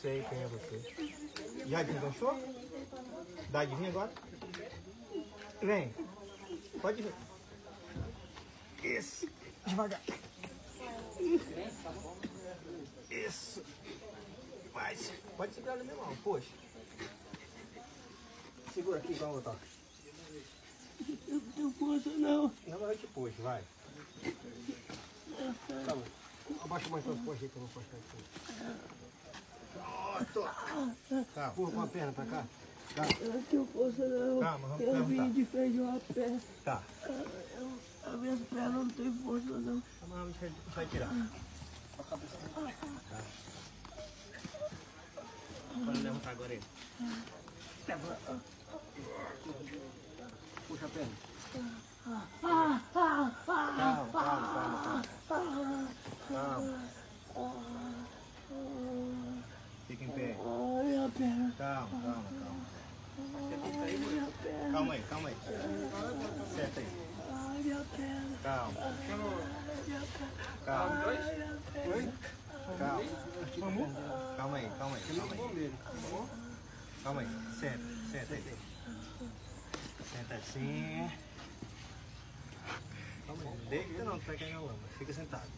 Sei quem é você. Já desganchou? Dá de vir agora? Vem. Pode vir. Isso. Devagar. Isso. Mais. Pode segurar na minha mão, puxa. Segura aqui, vamos botar. Eu não força não. Não, mas eu te puxo, vai. Tá bom. Abaixa mais tuas coxas aí que eu vou puxar aqui. Tá, pula com a perna pra cá. Tá, Eu não tenho força não. Calma, vamos eu vim de frente uma pé. tá. Eu, as minhas pernas não têm força não. A gente vai- a gente vai tirar. Tá. Pode levantar agora aí. Puxa a perna. Calma, calma, calma, calma. Calma. Fica em pé. Ai, perna. Calma, calma, calma. Calma aí, calma aí. Senta aí. Ai, minha perna. Calma, calma. Ai, minha perna. Calma. Calma aí, calma aí, calma aí. Calma aí, senta, senta aí. Senta assim. Calma aí, deita não, tu vai cair na lama. Fica sentado.